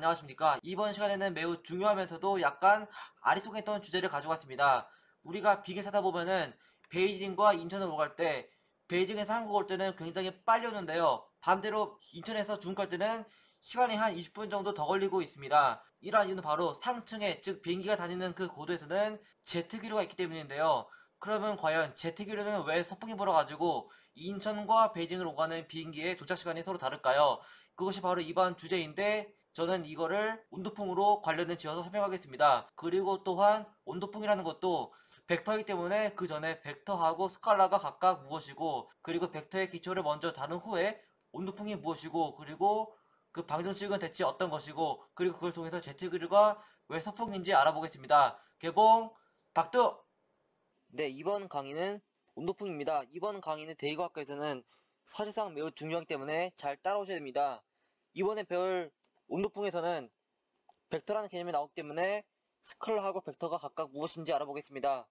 안녕하십니까. 이번 시간에는 매우 중요하면서도 약간 아리송했던 주제를 가지고 왔습니다. 우리가 비행기 타다 보면은 베이징과 인천을 오갈 때 베이징에서 한국 올 때는 굉장히 빨리 오는데요. 반대로 인천에서 중국 갈 때는 시간이 한 20분 정도 더 걸리고 있습니다. 이러한 이유는 바로 상층에 즉 비행기가 다니는 그 고도에서는 제트기류가 있기 때문인데요. 그러면 과연 제트기류는 왜 서풍이 불어가지고 인천과 베이징을 오가는 비행기의 도착 시간이 서로 다를까요? 그것이 바로 이번 주제인데 저는 이거를 온도풍으로 관련을 지어서 설명하겠습니다. 그리고 또한 온도풍이라는 것도 벡터이기 때문에 그 전에 벡터하고 스칼라가 각각 무엇이고 그리고 벡터의 기초를 먼저 다룬 후에 온도풍이 무엇이고 그리고 그 방정식은 대체 어떤 것이고 그리고 그걸 통해서 제트그류가 왜 서풍인지 알아보겠습니다. 개봉 박두! 네 이번 강의는 온도풍입니다. 이번 강의는 대기과학과에서는 사실상 매우 중요하기 때문에 잘 따라오셔야 됩니다. 이번에 배울 온도풍에서는 벡터라는 개념이 나오기 때문에 스칼라하고 벡터가 각각 무엇인지 알아보겠습니다.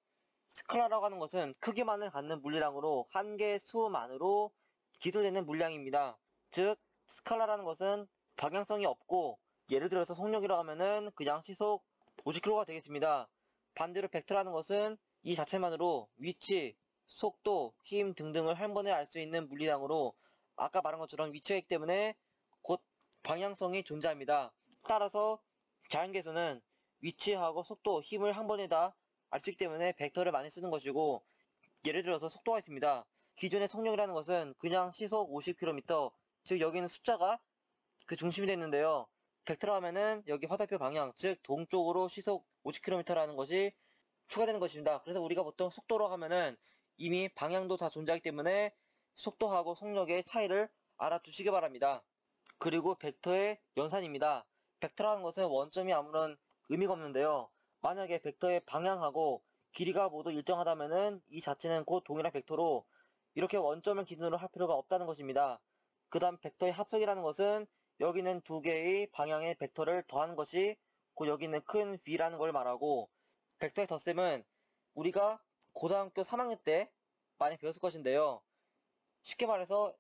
스칼라라고 하는 것은 크기만을 갖는 물리량으로 한 개의 수만으로 기술되는 물리량입니다. 즉 스칼라라는 것은 방향성이 없고 예를 들어서 속력이라고 하면은 그냥 시속 50km가 되겠습니다. 반대로 벡터라는 것은 이 자체만으로 위치, 속도, 힘 등등을 한 번에 알 수 있는 물리량으로 아까 말한 것처럼 위치가 있기 때문에 곧 방향성이 존재합니다. 따라서 자연계에서는 위치하고 속도, 힘을 한 번에 다 알 수 있기 때문에 벡터를 많이 쓰는 것이고 예를 들어서 속도가 있습니다. 기존의 속력이라는 것은 그냥 시속 50km 즉 여기는 숫자가 그 중심이 됐는데요. 벡터로 하면은 여기 화살표 방향 즉 동쪽으로 시속 50km라는 것이 추가되는 것입니다. 그래서 우리가 보통 속도로 하면은 이미 방향도 다 존재하기 때문에 속도하고 속력의 차이를 알아두시기 바랍니다. 그리고 벡터의 연산입니다. 벡터라는 것은 원점이 아무런 의미가 없는데요. 만약에 벡터의 방향하고 길이가 모두 일정하다면은 이 자체는 곧 동일한 벡터로 이렇게 원점을 기준으로 할 필요가 없다는 것입니다. 그 다음 벡터의 합성이라는 것은 여기는 두 개의 방향의 벡터를 더하는 것이 곧 여기는 큰 V라는 걸 말하고 벡터의 덧셈은 우리가 고등학교 3학년 때 많이 배웠을 것인데요. 쉽게 말해서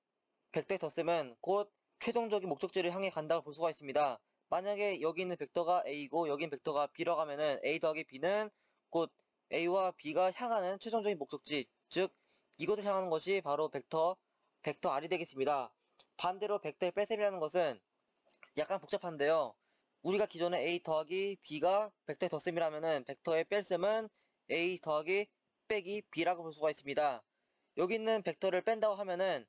벡터의 덧셈은 곧 최종적인 목적지를 향해 간다고 볼 수가 있습니다. 만약에 여기 있는 벡터가 A이고 여기 있는 벡터가 B라고 하면은 A 더하기 B는 곧 A와 B가 향하는 최종적인 목적지 즉 이것을 향하는 것이 바로 벡터 벡터 R이 되겠습니다. 반대로 벡터의 뺄셈이라는 것은 약간 복잡한데요. 우리가 기존에 A 더하기 B가 벡터의 덧셈이라면은 벡터의 뺄셈은 A 더하기 빼기 B라고 볼 수가 있습니다. 여기 있는 벡터를 뺀다고 하면은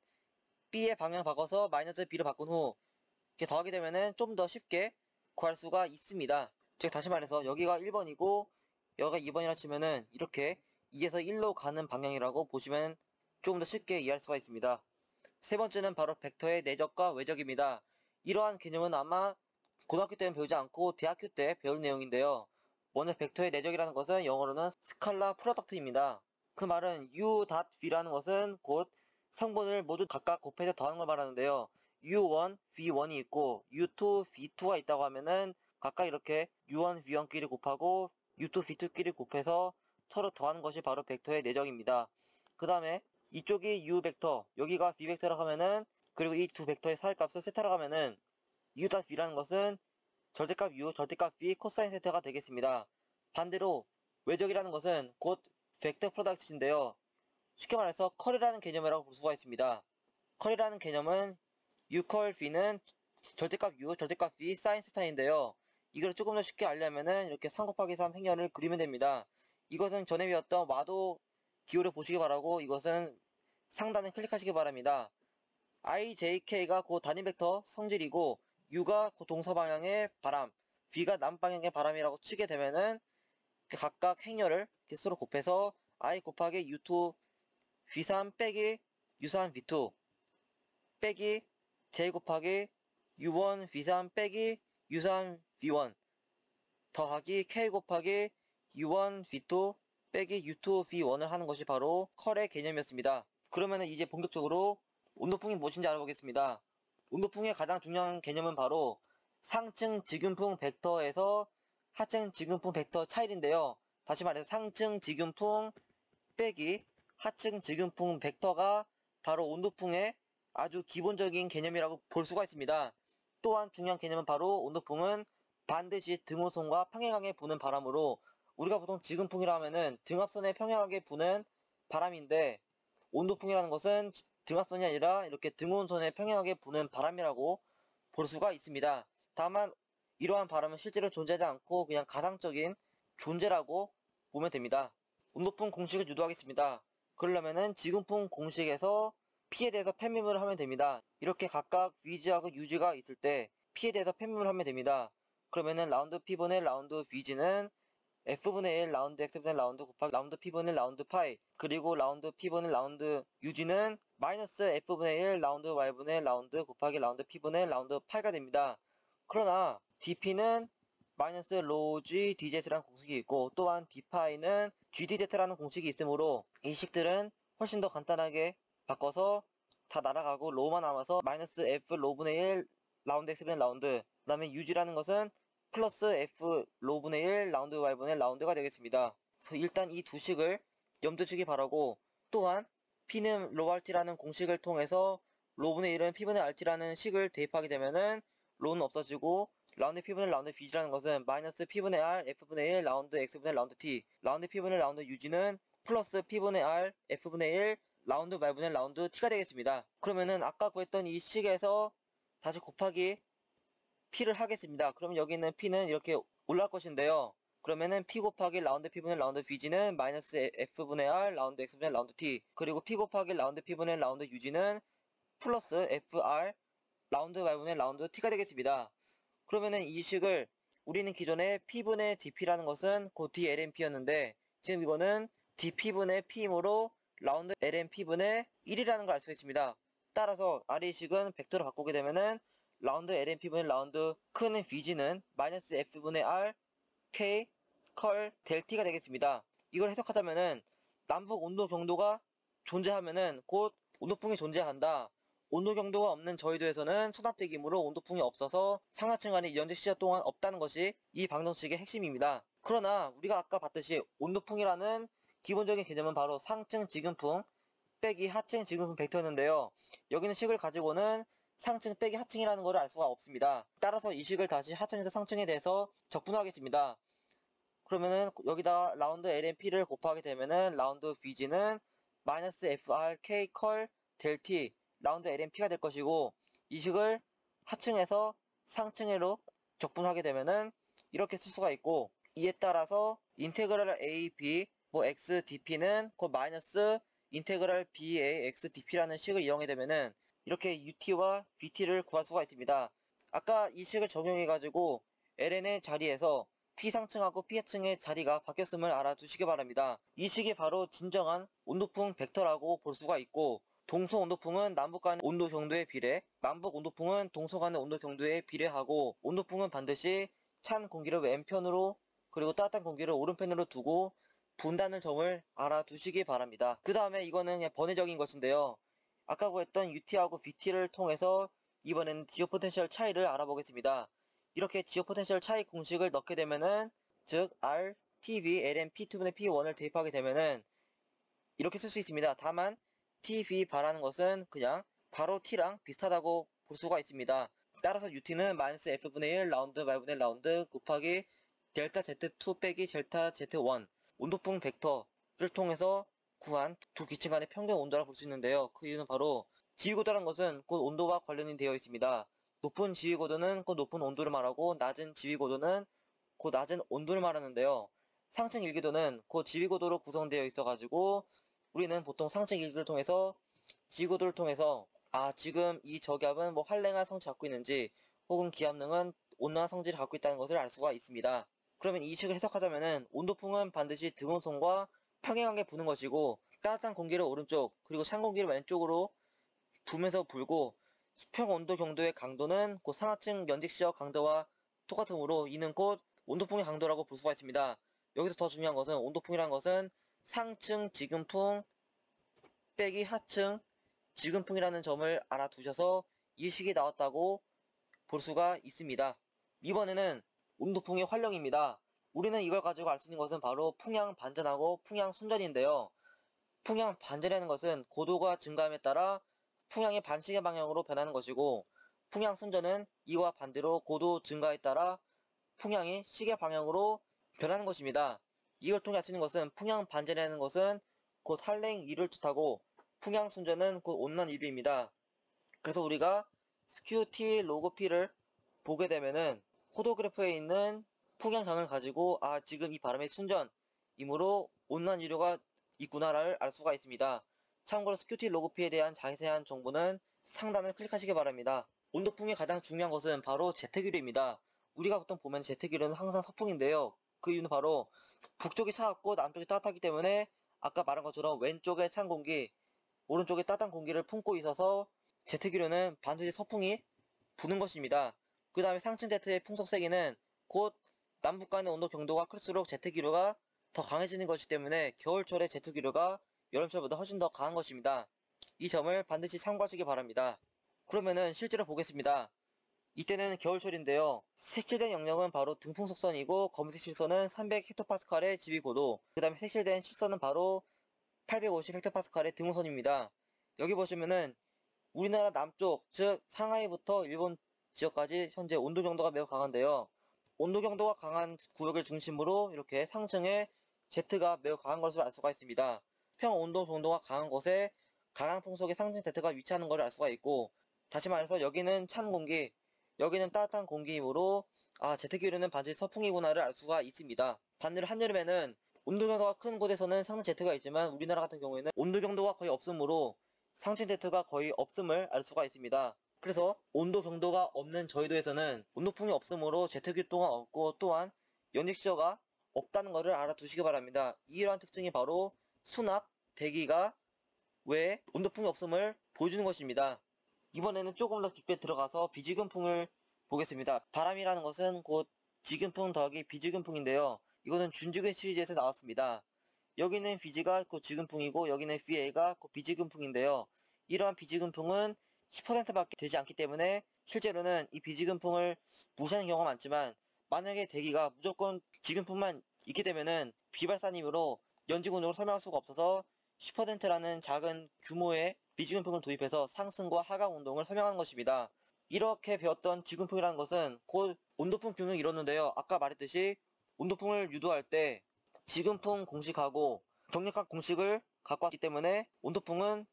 B의 방향 바꿔서 마이너스 B로 바꾼 후 이렇게 더하게 되면은 좀 더 쉽게 구할 수가 있습니다. 즉 다시 말해서 여기가 1번이고 여기가 2번이라 치면은 이렇게 2에서 1로 가는 방향이라고 보시면 조금 더 쉽게 이해할 수가 있습니다. 세 번째는 바로 벡터의 내적과 외적입니다. 이러한 개념은 아마 고등학교 때는 배우지 않고 대학교 때 배울 내용인데요. 먼저 벡터의 내적이라는 것은 영어로는 스칼라 프로덕트입니다. 그 말은 u.v라는 것은 곧 성분을 모두 각각 곱해서 더하는 걸 말하는데요. u1, v1이 있고 u2, v2가 있다고 하면은 각각 이렇게 u1, v1끼리 곱하고 u2, v2끼리 곱해서 서로 더하는 것이 바로 벡터의 내적입니다. 그 다음에 이쪽이 u 벡터, 여기가 v 벡터라고 하면은 그리고 이 두 벡터의 사이각을 세타라고 하면은 u.v라는 것은 절대값 u, 절대값 v 코사인 세타가 되겠습니다. 반대로 외적이라는 것은 곧 vector product인데요. 쉽게 말해서 curl이라는 개념이라고 볼 수가 있습니다. 컬이라는 개념은 u 컬 v는 절대값 u, 절대값 v 사인 세타인데요. 이걸 조금 더 쉽게 알려면은 이렇게 3 곱하기 3 행렬을 그리면 됩니다. 이것은 전에 배웠던 와도 기호를 보시기 바라고 이것은 상단을 클릭하시기 바랍니다. ijk가 그 단위 벡터 성질이고 u가 그 동서 방향의 바람, v가 남 방향의 바람이라고 치게 되면은 각각 행렬을 개수로 곱해서 i 곱하기 u2 v3 빼기 u3 v2 빼기 j 곱하기 u1 v3 빼기 u3 v1 더하기 k 곱하기 u1 v2 빼기 u2 v1을 하는 것이 바로 컬의 개념이었습니다. 그러면 이제 본격적으로 온도풍이 무엇인지 알아보겠습니다. 온도풍의 가장 중요한 개념은 바로 상층 지균풍 벡터에서 하층 지균풍 벡터 차이인데요. 다시 말해서 상층 지균풍 빼기 하층 지균풍 벡터가 바로 온도풍의 아주 기본적인 개념이라고 볼 수가 있습니다. 또한 중요한 개념은 바로 온도풍은 반드시 등호선과 평행하게 부는 바람으로 우리가 보통 지금풍이라 하면은 등압선에 평행하게 부는 바람인데 온도풍이라는 것은 등압선이 아니라 이렇게 등온선에 평행하게 부는 바람이라고 볼 수가 있습니다. 다만 이러한 바람은 실제로 존재하지 않고 그냥 가상적인 존재라고 보면 됩니다. 온도풍 공식을 유도하겠습니다. 그러려면은 지균풍 공식에서 P에 대해서 편미분을 하면 됩니다. 이렇게 각각 VG하고 UG가 있을 때 P에 대해서 편미분을 하면 됩니다. 그러면은 라운드 P분의 라운드 VG는 F분의 1 라운드 X분의 라운드 곱하기 라운드 P분의 라운드 파이 그리고 라운드 P분의 라운드 UG는 마이너스 F분의 1 라운드 Y분의 라운드 곱하기 라운드 P분의 라운드 파이가 됩니다. 그러나 DP는 마이너스 로G DZ라는 공식이 있고 또한 D파이는 GDZ라는 공식이 있으므로 이 식들은 훨씬 더 간단하게 바꿔서 다 날아가고 로만 남아서 마이너스 F 로분의 1 라운드 X분의 라운드 그 다음에 UG라는 것은 플러스 F 로분의 1 라운드 Y분의 라운드가 되겠습니다. 그래서 일단 이 두 식을 염두에 두기 바라고 또한 P는 로RT라는 공식을 통해서 로분의 1은 P분의 RT라는 식을 대입하게 되면은 로는 없어지고 라운드 P분의 라운드 VG라는 것은 마이너스 P분의 R F분의 1 라운드 X분의 라운드 T 라운드 P분의 라운드 UG는 플러스 P분의 R F분의 1 라운드 Y분의 라운드 T가 되겠습니다. 그러면은 아까 구했던 이 식에서 다시 곱하기 P를 하겠습니다. 그럼 여기 있는 P는 이렇게 올라올 것인데요. 그러면은 P 곱하기 라운드 P분의 라운드 VG는 마이너스 F분의 R 라운드 X분의 라운드 T 그리고 P 곱하기 라운드 P분의 라운드 UG는 플러스 FR 라운드 Y분의 라운드 T가 되겠습니다. 그러면은 이 식을 우리는 기존에 P분의 DP라는 것은 곧 D ln P였는데 지금 이거는 DP분의 P이므로 라운드 ln P분의 1이라는 걸 알 수가 있습니다. 따라서 아래 식은 벡터로 바꾸게 되면은 라운드 ln P분의 라운드 큰 VG는 마이너스 F분의 R K curl del T가 되겠습니다. 이걸 해석하자면은 남북 온도 경도가 존재하면은 곧 온도풍이 존재한다. 온도 경도가 없는 저희도에서는 수납되기므로 온도풍이 없어서 상하층 간의 연재 시작 동안 없다는 것이 이 방정식의 핵심입니다. 그러나 우리가 아까 봤듯이 온도풍이라는 기본적인 개념은 바로 상층 지근풍 빼기 하층 지근풍 벡터였는데요. 여기는 식을 가지고는 상층 빼기 하층이라는 것을 알 수가 없습니다. 따라서 이 식을 다시 하층에서 상층에 대해서 적분하겠습니다. 그러면은 여기다 라운드 ln P를 곱하게 되면은 라운드 VG는 마이너스 FRK 컬 델T 라운드 LMP가 될 것이고 이 식을 하층에서 상층으로 적분하게 되면은 이렇게 쓸 수가 있고 이에 따라서 integral A, B, 뭐 X, DP는 곧 마이너스 integral BA, X, DP라는 식을 이용하게 되면은 이렇게 UT와 VT를 구할 수가 있습니다. 아까 이 식을 적용해가지고 LN의 자리에서 P상층하고 P하층의 자리가 바뀌었음을 알아두시기 바랍니다. 이 식이 바로 진정한 온도풍 벡터라고 볼 수가 있고 동서 온도풍은 남북 간의 온도 경도에 비례, 남북 온도풍은 동서 간의 온도 경도에 비례하고 온도풍은 반드시 찬 공기를 왼편으로 그리고 따뜻한 공기를 오른편으로 두고 분다는 점을 알아두시기 바랍니다. 그 다음에 이거는 그냥 번외적인 것인데요. 아까 구했던 UT하고 VT를 통해서 이번에는 geopotential 차이를 알아보겠습니다. 이렇게 geopotential 차이 공식을 넣게 되면은 즉 R, TV, ln, P2분의 P1을 대입하게 되면은 이렇게 쓸 수 있습니다. 다만 TV bar라는 것은 그냥 바로 T랑 비슷하다고 볼 수가 있습니다. 따라서 UT는 마이너스 F분의 1 라운드 Y분의 라운드 곱하기 델타 Z2 빼기 델타 Z1 온도풍 벡터를 통해서 구한 두 기층 간의 평균 온도라 볼 수 있는데요. 그 이유는 바로 지위고도라는 것은 곧 온도와 관련이 되어 있습니다. 높은 지위고도는 곧 높은 온도를 말하고 낮은 지위고도는 곧 낮은 온도를 말하는데요. 상층 일기도는 곧 지위고도로 구성되어 있어가지고 우리는 보통 상층 일기를 통해서 지위고도를 통해서 아 지금 이 저기압은 뭐 한랭한 성질 갖고 있는지 혹은 기압능은 온화한 성질을 갖고 있다는 것을 알 수가 있습니다. 그러면 이 식을 해석하자면은 온도풍은 반드시 등온선과 평행하게 부는 것이고 따뜻한 공기를 오른쪽 그리고 찬 공기를 왼쪽으로 부면서 불고 수평 온도 경도의 강도는 곧 상하층 연직시역 강도와 똑같으므로 이는 곧 온도풍의 강도라고 볼 수가 있습니다. 여기서 더 중요한 것은 온도풍이라는 것은 상층 지근풍 빼기 하층 지근풍이라는 점을 알아두셔서 이 식이 나왔다고 볼 수가 있습니다. 이번에는 온도풍의 활용입니다. 우리는 이걸 가지고 알 수 있는 것은 바로 풍향 반전하고 풍향 순전인데요. 풍향 반전이라는 것은 고도가 증가함에 따라 풍향이 반시계 방향으로 변하는 것이고 풍향 순전은 이와 반대로 고도 증가에 따라 풍향이 시계 방향으로 변하는 것입니다. 이걸 통해 알 수 있는 것은 풍향 반전이라는 것은 곧 산랭 2를 뜻하고 풍향 순전은 곧 온난 2류입니다. 그래서 우리가 skew T log P를 보게 되면은 hodograph에 있는 풍향장을 가지고 아 지금 이 바람의 순전이므로 온난 이류가 있구나를 알 수가 있습니다. 참고로 skew T log P에 대한 자세한 정보는 상단을 클릭하시기 바랍니다. 온도풍의 가장 중요한 것은 바로 제트기류입니다. 우리가 보통 보면 제트기류는 항상 서풍인데요. 그 이유는 바로 북쪽이 차갑고 남쪽이 따뜻하기 때문에 아까 말한 것처럼 왼쪽에 찬 공기, 오른쪽에 따뜻한 공기를 품고 있어서 제트기류는 반드시 서풍이 부는 것입니다. 그 다음에 상층 제트의 풍속 세기는 곧 남북 간의 온도 경도가 클수록 제트기류가 더 강해지는 것이기 때문에 겨울철에 제트기류가 여름철보다 훨씬 더 강한 것입니다. 이 점을 반드시 참고하시기 바랍니다. 그러면은 실제로 보겠습니다. 이때는 겨울철인데요. 색칠된 영역은 바로 등풍 속선이고 검은색 실선은 300헥토파스칼의 지휘고도 그 다음에 색칠된 실선은 바로 850 헥토파스칼의 등호선입니다. 여기 보시면은 우리나라 남쪽 즉 상하이부터 일본 지역까지 현재 온도 경도가 매우 강한데요. 온도 경도가 강한 구역을 중심으로 이렇게 상층에 제트가 매우 강한 것을 알 수가 있습니다. 평 온도 정도가 강한 곳에 강한 풍속의 상층 제트가 위치하는 것을 알 수가 있고 다시 말해서 여기는 찬 공기, 여기는 따뜻한 공기이므로 아 제트기류는 반드시 서풍이구나를 알 수가 있습니다. 반대로 한여름에는 온도 경도가 큰 곳에서는 상층 제트가 있지만 우리나라 같은 경우에는 온도 경도가 거의 없으므로 상층 제트가 거의 없음을 알 수가 있습니다. 그래서 온도 경도가 없는 저희도에서는 온도풍이 없으므로 제트기 또한 없고 또한 연직시저가 없다는 것을 알아두시기 바랍니다. 이러한 특징이 바로 수납, 대기가 왜 온도풍이 없음을 보여주는 것입니다. 이번에는 조금 더 깊게 들어가서 비지근풍을 보겠습니다. 바람이라는 것은 곧 지근풍 더하기 비지근풍인데요. 이거는 준지근 시리즈에서 나왔습니다. 여기는 비지가 곧 지근풍이고 여기는 VA가 곧 비지근풍인데요. 이러한 비지근풍은 10%밖에 되지 않기 때문에 실제로는 이 비지근풍을 무시하는 경우가 많지만 만약에 대기가 무조건 지근풍만 있게 되면은 비발산이므로 연지군으로 설명할 수가 없어서 10%라는 작은 규모의 비지근풍을 도입해서 상승과 하강 운동을 설명하는 것입니다. 이렇게 배웠던 지근풍이라는 것은 곧 온도풍 균형을 이뤘는데요. 아까 말했듯이 온도풍을 유도할 때 지근풍 공식하고 정력학 공식을 갖고 왔기 때문에 온도풍은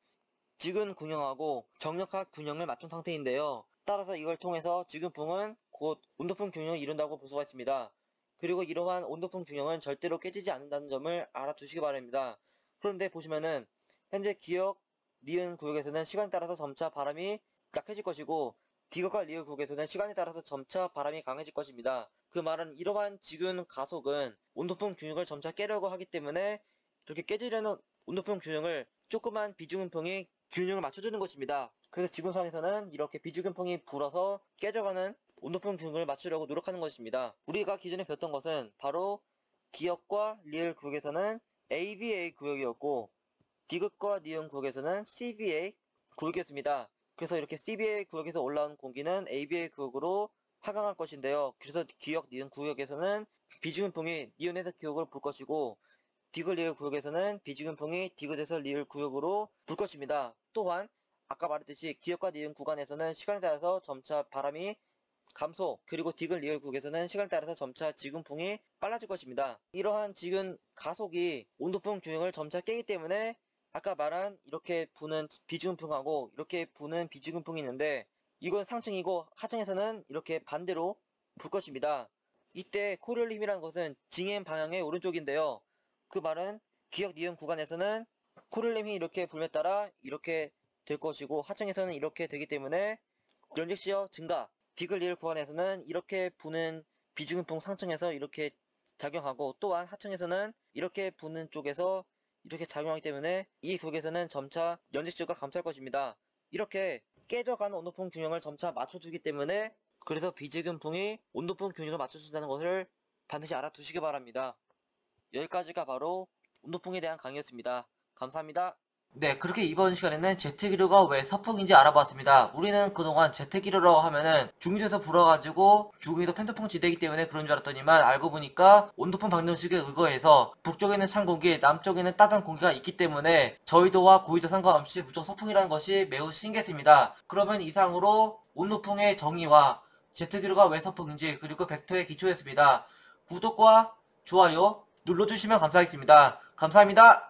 지근 균형하고 정력학 균형을 맞춘 상태인데요. 따라서 이걸 통해서 지근풍은 곧 온도풍 균형을 이룬다고 볼 수가 있습니다. 그리고 이러한 온도풍 균형은 절대로 깨지지 않는다는 점을 알아두시기 바랍니다. 그런데 보시면은 현재 기억, 니은 구역에서는 시간에 따라서 점차 바람이 약해질 것이고 디귿과 리을 구역에서는 시간에 따라서 점차 바람이 강해질 것입니다. 그 말은 이러한 지근 가속은 온도풍 균형을 점차 깨려고 하기 때문에 이렇게 깨지려는 온도풍 균형을 조그만 비중음풍이 균형을 맞춰주는 것입니다. 그래서 지구상에서는 이렇게 비중음풍이 불어서 깨져가는 온도풍 균형을 맞추려고 노력하는 것입니다. 우리가 기존에 배웠던 것은 바로 기역과 리을 구역에서는 ABA 구역이었고 디귿과 니은 구역에서는 CBA 구역이었습니다. 그래서 이렇게 CBA 구역에서 올라온 공기는 ABA 구역으로 하강할 것인데요. 그래서 기역, 니은 구역에서는 비중음풍이 니은에서 기역을 불 것이고 디귿, 리을 구역에서는 비중음풍이 디귿에서 리을 구역으로 불 것입니다. 또한 아까 말했듯이 기역과 니은 구간에서는 시간에 따라서 점차 바람이 감소 그리고 디귿 리을 구역에서는 시간에 따라서 점차 지균풍이 빨라질 것입니다. 이러한 지균 가속이 온도풍 균형을 점차 깨기 때문에 아까 말한 이렇게 부는 비지균풍하고 이렇게 부는 비지균풍이 있는데 이건 상층이고 하층에서는 이렇게 반대로 불 것입니다. 이때 코리올리 힘이라는 것은 진행 방향의 오른쪽인데요. 그 말은 기역 니은 구간에서는 힘이 이렇게 불에 따라 이렇게 될 것이고 하층에서는 이렇게 되기 때문에 연직시어 증가 디귿 리을 구간에서는 이렇게 부는 비중풍 상층에서 이렇게 작용하고 또한 하층에서는 이렇게 부는 쪽에서 이렇게 작용하기 때문에 이 구역에서는 점차 연직수가 감소할 것입니다. 이렇게 깨져가는 온도풍 균형을 점차 맞춰주기 때문에 그래서 비지근풍이 온도풍 균형을 맞춰준다는 것을 반드시 알아두시기 바랍니다. 여기까지가 바로 온도풍에 대한 강의였습니다. 감사합니다. 네, 그렇게 이번 시간에는 제트기류가 왜 서풍인지 알아봤습니다. 우리는 그동안 제트기류라고 하면은 중위에서 불어가지고 중위도 펜트풍 지대이기 때문에 그런 줄 알았더니만 알고 보니까 온도풍 방정식에 의거해서 북쪽에는 찬 공기, 남쪽에는 따뜻한 공기가 있기 때문에 저희도와 고위도 상관없이 북쪽 서풍이라는 것이 매우 신기했습니다. 그러면 이상으로 온도풍의 정의와 제트기류가 외서풍 금지 그리고 벡터에 기초했습니다. 구독과 좋아요 눌러주시면 감사하겠습니다. 감사합니다.